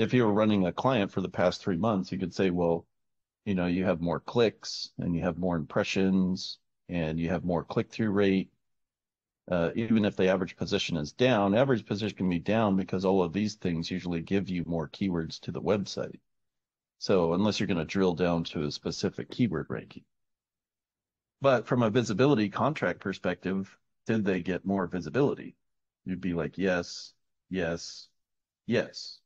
if you were running a client for the past three months, you could say, well, you know, you have more clicks and you have more impressions and you have more click through rate. Uh, even if the average position is down, average position can be down because all of these things usually give you more keywords to the website. So unless you're going to drill down to a specific keyword ranking. But from a visibility contract perspective, did they get more visibility? You'd be like, yes, yes, yes.